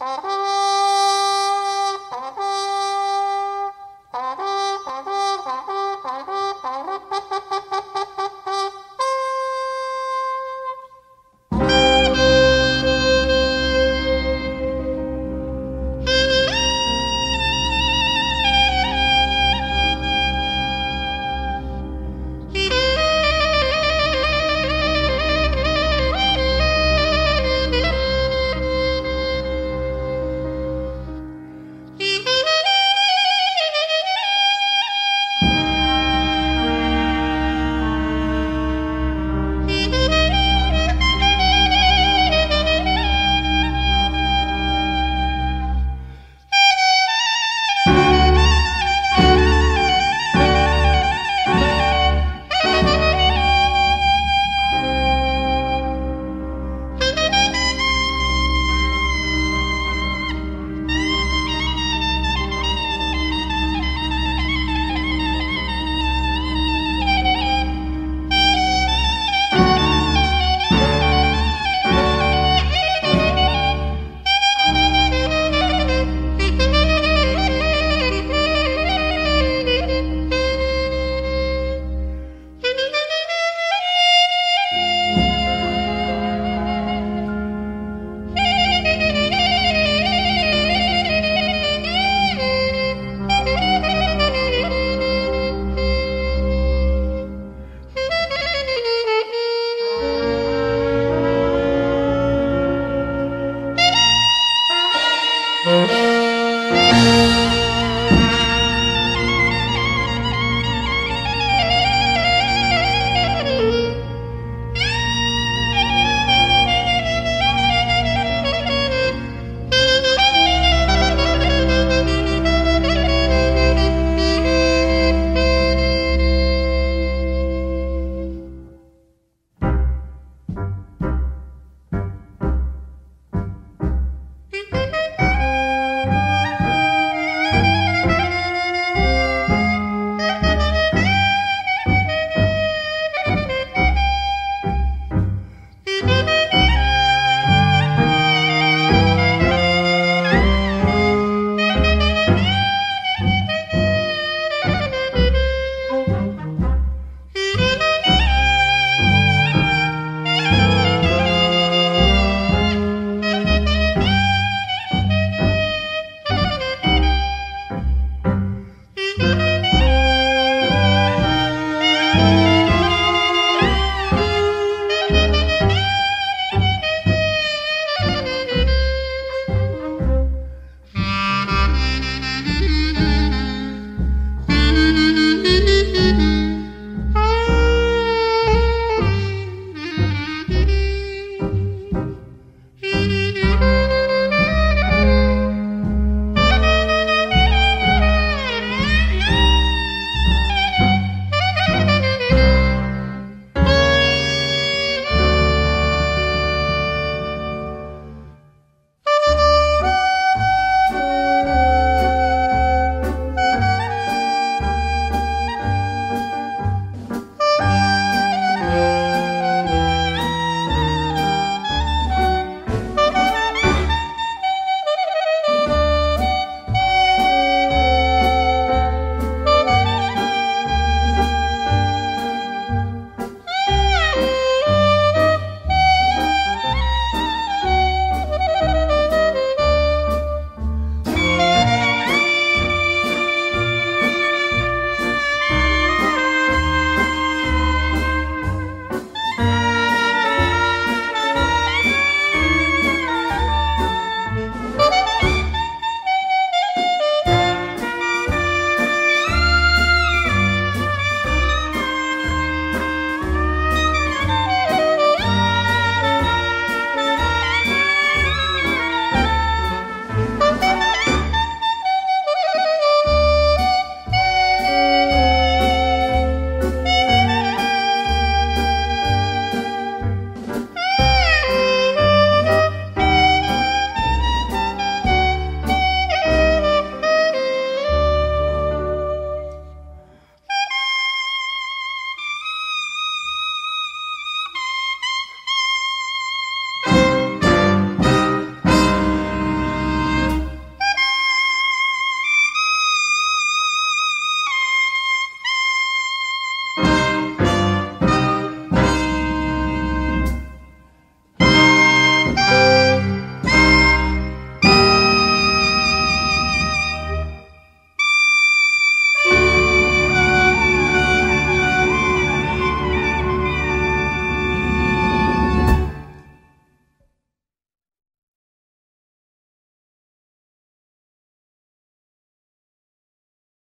Uh-huh. Música